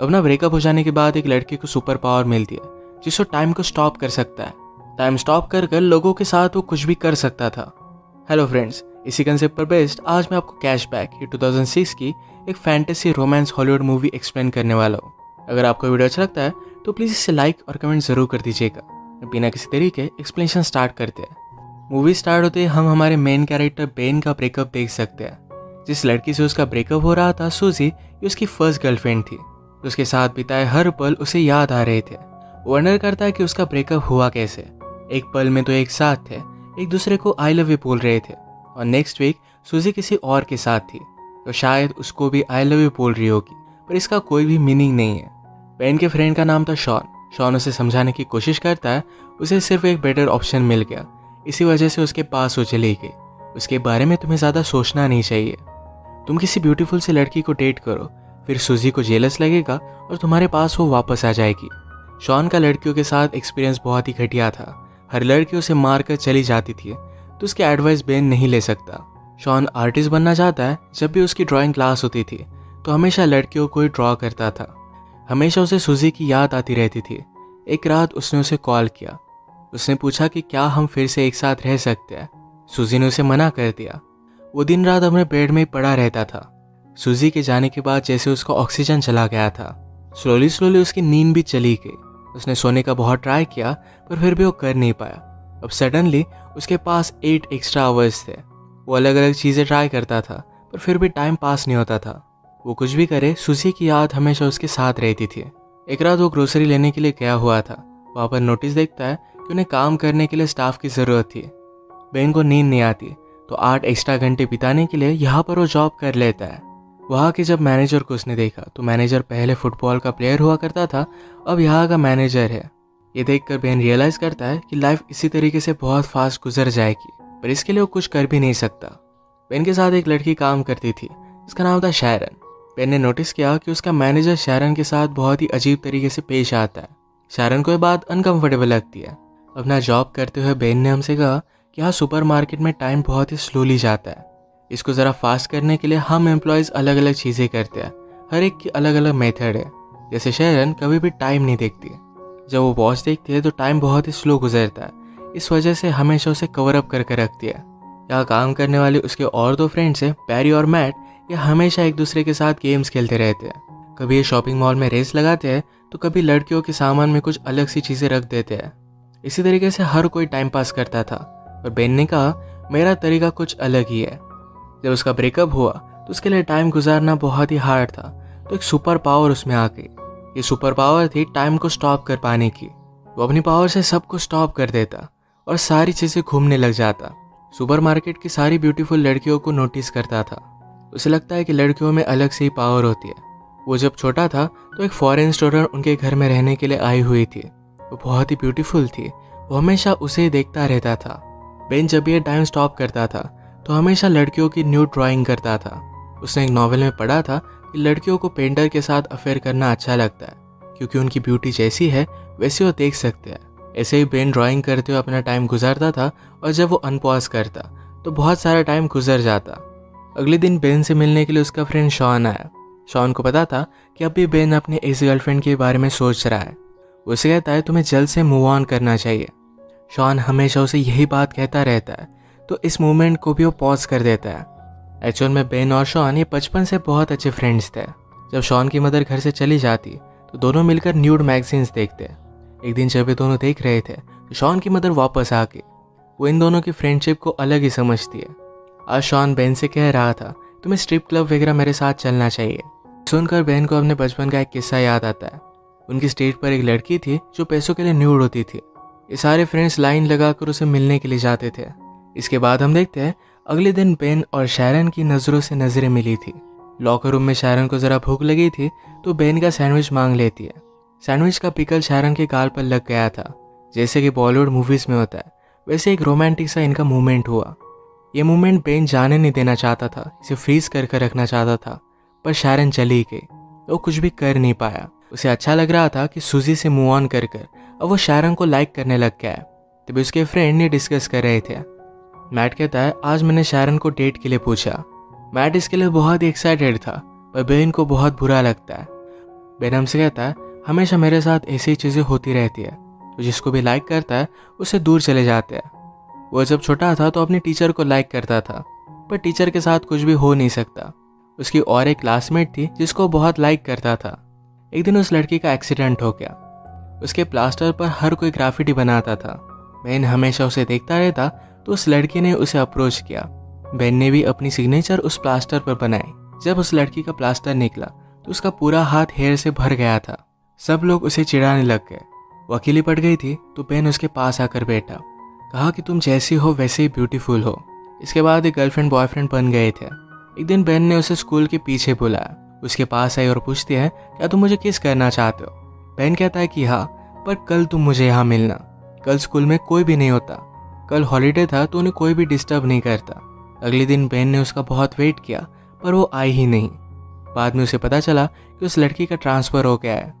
अपना ब्रेकअप हो जाने के बाद एक लड़के को सुपर पावर मिलती है, जिसको टाइम को स्टॉप कर सकता है। टाइम स्टॉप कर कर लोगों के साथ वो कुछ भी कर सकता था। हेलो फ्रेंड्स इसी कंसेप्ट पर बेस्ड आज मैं आपको कैशबैक ये 2006 की एक fantasy romance Hollywood movie explain करने वाला हूँ। अगर आपको वीडियो अच्छा लगता है तो प्लीज़ इसे लाइक और कमेंट ज़रूर कर दीजिएगा। बिना किसी तरीके एक्सप्लेनेशन स्टार्ट करते हैं। मूवी स्टार्ट होते हम हमारे मेन कैरेक्टर बेन का ब्रेकअप देख सकते हैं। जिस लड़की से उसका ब्रेकअप हो रहा था सूजी ये उसकी फ़र्स्ट गर्लफ्रेंड थी। उसके साथ बिताए हर पल उसे याद आ रहे थे। वर्नर करता है कि उसका ब्रेकअप हुआ कैसे। एक पल में तो एक साथ थे, एक दूसरे को आई लव यू बोल रहे थे। और नेक्स्ट वीक सूजी किसी और के साथ थी। तो शायद उसको भी आई लव यू बोल रही होगी, पर इसका कोई भी मीनिंग नहीं है। पेन के फ्रेंड का नाम था शॉन शॉन उसे समझाने की कोशिश करता है, उसे सिर्फ़ एक बेटर ऑप्शन मिल गया। इसी वजह से उसके पास वो चली गई। उसके बारे में तुम्हें ज़्यादा सोचना नहीं चाहिए। तुम किसी ब्यूटीफुल सी लड़की को डेट करो। फिर सुजी को जेलस लगेगा और तुम्हारे पास वो वापस आ जाएगी। शॉन का लड़कियों के साथ एक्सपीरियंस बहुत ही घटिया था। हर लड़की उसे मार कर चली जाती थी तो उसकी एडवाइस बेन नहीं ले सकता। शॉन आर्टिस्ट बनना चाहता है, जब भी उसकी ड्राइंग क्लास होती थी तो हमेशा लड़कियों को ही ड्रॉ करता था। हमेशा उसे सुजी की याद आती रहती थी। एक रात उसने उसे कॉल किया। उसने पूछा कि क्या हम फिर से एक साथ रह सकते हैं? सुजी ने उसे मना कर दिया। वो दिन रात अपने बेड में पड़ा रहता था। सूजी के जाने के बाद जैसे उसका ऑक्सीजन चला गया था। स्लोली स्लोली उसकी नींद भी चली गई। उसने सोने का बहुत ट्राई किया, पर फिर भी वो कर नहीं पाया। अब सडनली उसके पास एट एक्स्ट्रा आवर्स थे। वो अलग अलग चीज़ें ट्राई करता था, पर फिर भी टाइम पास नहीं होता था। वो कुछ भी करे, सुजी की याद हमेशा उसके साथ रहती थी। एक रात वो ग्रोसरी लेने के लिए गया हुआ था। वहाँ पर नोटिस देखता है कि उन्हें काम करने के लिए स्टाफ की ज़रूरत थी। बहन को नींद नहीं आती तो आठ एक्स्ट्रा घंटे बिताने के लिए यहाँ पर वो जॉब कर लेता है। वहाँ के जब मैनेजर को उसने देखा तो मैनेजर पहले फुटबॉल का प्लेयर हुआ करता था, अब यहाँ का मैनेजर है। ये देखकर बहन रियलाइज़ करता है कि लाइफ इसी तरीके से बहुत फास्ट गुजर जाएगी, पर इसके लिए वो कुछ कर भी नहीं सकता। बेन के साथ एक लड़की काम करती थी उसका नाम था शैरन बेन ने नोटिस किया कि उसका मैनेजर शैरन के साथ बहुत ही अजीब तरीके से पेश आता है। शैरन को ये बात अनकंफर्टेबल लगती है। अपना जॉब करते हुए बेन ने हमसे कहा कि यहाँ सुपर मार्केट में टाइम बहुत ही स्लोली जाता है। इसको ज़रा फास्ट करने के लिए हम एम्प्लॉयज़ अलग अलग चीज़ें करते हैं। हर एक की अलग अलग मेथड है। जैसे शहरन कभी भी टाइम नहीं देखती। जब वो वॉच देखती है तो टाइम बहुत ही स्लो गुजरता है। इस वजह से हमेशा उसे कवर अप करके रखती है। यहाँ काम करने वाले उसके और दो फ्रेंड्स हैं पैरी और मैट ये हमेशा एक दूसरे के साथ गेम्स खेलते रहते हैं। कभी ये शॉपिंग मॉल में रेस लगाते हैं तो कभी लड़कियों के सामान में कुछ अलग सी चीज़ें रख देते हैं। इसी तरीके से हर कोई टाइम पास करता था। और बेन ने कहा, मेरा तरीका कुछ अलग ही है। जब उसका ब्रेकअप हुआ तो उसके लिए टाइम गुजारना बहुत ही हार्ड था। तो एक सुपर पावर उसमें आ गई। ये सुपर पावर थी टाइम को स्टॉप कर पाने की। वो अपनी पावर से सबको स्टॉप कर देता और सारी चीज़ें घूमने लग जाता। सुपर मार्केट की सारी ब्यूटीफुल लड़कियों को नोटिस करता था। उसे लगता है कि लड़कियों में अलग से ही पावर होती है। वो जब छोटा था तो एक फॉरेन स्टूडेंट उनके घर में रहने के लिए आई हुई थी। वो बहुत ही ब्यूटीफुल थी। वो हमेशा उसे देखता रहता था। बेन जब ये टाइम स्टॉप करता था तो हमेशा लड़कियों की न्यू ड्राइंग करता था। उसने एक नॉवल में पढ़ा था कि लड़कियों को पेंटर के साथ अफेयर करना अच्छा लगता है, क्योंकि उनकी ब्यूटी जैसी है, वैसे वो देख सकते हैं। ऐसे ही बेन ड्राइंग करते हुए अपना टाइम गुजारता था और जब वो अनपॉज करता तो बहुत सारा टाइम गुजर जाता। अगले दिन बेन से मिलने के लिए उसका फ्रेंड शॉन आया। शॉन को पता था कि अब भी बेन अपने इस गर्लफ्रेंड के बारे में सोच रहा है। उसे कहता है, तुम्हें जल्द से मूव ऑन करना चाहिए। शॉन हमेशा उसे यही बात कहता रहता है तो इस मूवमेंट को भी वो पॉज कर देता है। एक्चुअल में बेन और शॉन ये बचपन से बहुत अच्छे फ्रेंड्स थे। जब शॉन की मदर घर से चली जाती तो दोनों मिलकर न्यूड मैगजीन्स देखते। एक दिन जब ये दोनों देख रहे थे तो शॉन की मदर वापस आ गई। वो इन दोनों की फ्रेंडशिप को अलग ही समझती है। आज शॉन बेन से कह रहा था, तुम्हें स्ट्रिप क्लब वगैरह मेरे साथ चलना चाहिए। सुनकर बहन को अपने बचपन का एक किस्सा याद आता है। उनकी स्टेज पर एक लड़की थी, जो पैसों के लिए न्यूड होती थी। ये सारे फ्रेंड्स लाइन लगाकर उसे मिलने के लिए जाते थे। इसके बाद हम देखते हैं, अगले दिन बेन और शायरन की नज़रों से नज़रें मिली थी। लॉकर रूम में शायरन को ज़रा भूख लगी थी तो बेन का सैंडविच मांग लेती है। सैंडविच का पिकल शायरन के गाल पर लग गया था, जैसे कि बॉलीवुड मूवीज़ में होता है। वैसे एक रोमांटिक सा इनका मूवमेंट हुआ। ये मूवमेंट बेन जाने नहीं देना चाहता था, इसे फ्रीज कर कर रखना चाहता था, पर शायरन चली गई। वो कुछ भी कर नहीं पाया। उसे अच्छा लग रहा था कि सुजी से मूव ऑन कर कर, अब वो शायरन को लाइक करने लग गया है। तभी उसके फ्रेंड ने डिस्कस कर रहे थे। मैट कहता है, आज मैंने शारन को डेट के लिए पूछा। मैट इसके लिए बहुत ही एक्साइटेड था, पर बेन को बहुत बुरा लगता है। बेन हमसे कहता है, हमेशा मेरे साथ ऐसी चीज़ें होती रहती है। तो जिसको भी लाइक करता है, उससे दूर चले जाते हैं। वो जब छोटा था तो अपने टीचर को लाइक करता था, पर टीचर के साथ कुछ भी हो नहीं सकता। उसकी और एक क्लासमेट थी, जिसको बहुत लाइक करता था। एक दिन उस लड़की का एक्सीडेंट हो गया। उसके प्लास्टर पर हर कोई ग्राफिटी बनाता था। बेन हमेशा उसे देखता रहता तो उस लड़की ने उसे अप्रोच किया। बेन ने भी अपनी सिग्नेचर उस प्लास्टर पर बनाई। जब उस लड़की का प्लास्टर निकला तो उसका पूरा हाथ हेयर से भर गया था। सब लोग उसे चिढ़ाने लग गए। वो अकेली पड़ गई थी तो बेन उसके पास आकर बैठा। कहा कि तुम जैसी हो, वैसे ही ब्यूटीफुल हो। इसके बाद एक गर्लफ्रेंड बॉयफ्रेंड बन गए थे। एक दिन बेन ने उसे स्कूल के पीछे बुलाया। उसके पास आई और पूछती है, क्या तुम मुझे किस करना चाहते हो? बेन कहता है कि हाँ पर कल तुम मुझे यहाँ मिलना। कल स्कूल में कोई भी नहीं होता। कल हॉलीडे था तो उन्हें कोई भी डिस्टर्ब नहीं करता। अगले दिन बेन ने उसका बहुत वेट किया, पर वो आई ही नहीं। बाद में उसे पता चला कि उस लड़की का ट्रांसफ़र हो गया है।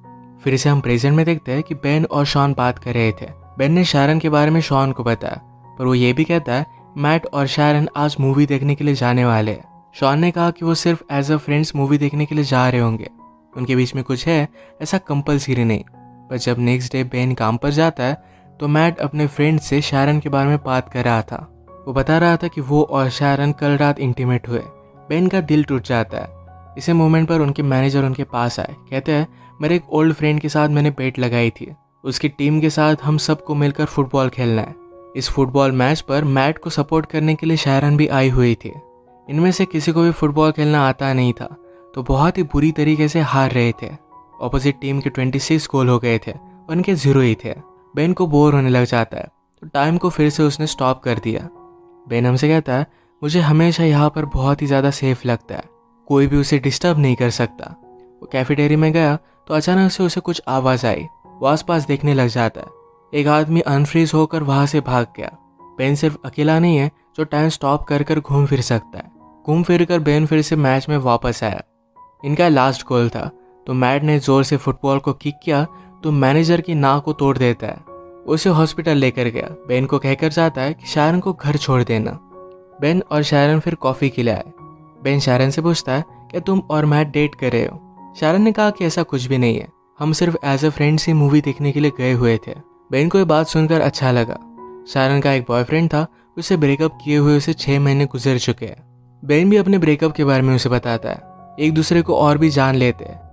फिर से हम प्रेजेंट में देखते हैं कि बेन और शॉन बात कर रहे थे। बेन ने शारन के बारे में शॉन को बताया, पर वो ये भी कहता है मैट और शारन आज मूवी देखने के लिए जाने वाले हैं। शॉन ने कहा कि वो सिर्फ़ एज अ फ्रेंड्स मूवी देखने के लिए जा रहे होंगे। उनके बीच में कुछ है, ऐसा कंपलसरी नहीं। पर जब नेक्स्ट डे बेन काम पर जाता है तो मैट अपने फ्रेंड से शारन के बारे में बात कर रहा था। वो बता रहा था कि वो और शारन कल रात इंटीमेट हुए। बेन का दिल टूट जाता है। इसी मोमेंट पर उनके मैनेजर उनके पास आए। कहते हैं, मेरे एक ओल्ड फ्रेंड के साथ मैंने बेट लगाई थी। उसकी टीम के साथ हम सबको मिलकर फुटबॉल खेलना है। इस फुटबॉल मैच पर मैट को सपोर्ट करने के लिए शायरन भी आई हुई थी। इनमें से किसी को भी फुटबॉल खेलना आता नहीं था। तो बहुत ही बुरी तरीके से हार रहे थे। ऑपोजिट टीम के 26 गोल हो गए थे। और इनके ज़ीरो ही थे। बेन को बोर होने लग जाता है तो टाइम को फिर से उसने स्टॉप कर दिया। बेन हमसे कहता है, मुझे हमेशा यहाँ पर बहुत ही ज़्यादा सेफ़ लगता है, कोई भी उसे डिस्टर्ब नहीं कर सकता। वो कैफेटेरी में गया तो अचानक से उसे कुछ आवाज़ आई, वो आसपास देखने लग जाता है। एक आदमी अनफ्रीज होकर वहाँ से भाग गया। बेन सिर्फ़ अकेला नहीं है, जो टाइम स्टॉप कर कर घूम फिर सकता है। घूम फिर कर बेन फिर से मैच में वापस आया। इनका लास्ट गोल था तो मैट ने ज़ोर से फुटबॉल को किक किया तो मैनेजर की नाक को तोड़ देता है। उसे हॉस्पिटल लेकर गया। बेन को कहकर जाता है कि शायरन को घर छोड़ देना। बेन और शायरन फिर कॉफ़ी के लिए आए। बेन शायरन से पूछता है कि तुम और मैट डेट कर रहे हो? शायरन ने कहा कि ऐसा कुछ भी नहीं है। हम सिर्फ़ एज अ फ्रेंड से मूवी देखने के लिए गए हुए थे। बेन को ये बात सुनकर अच्छा लगा। शायरन का एक बॉयफ्रेंड था। उसे ब्रेकअप किए हुए उसे छह महीने गुजर चुके हैं। बेन भी अपने ब्रेकअप के बारे में उसे बताता है। एक दूसरे को और भी जान लेते हैं।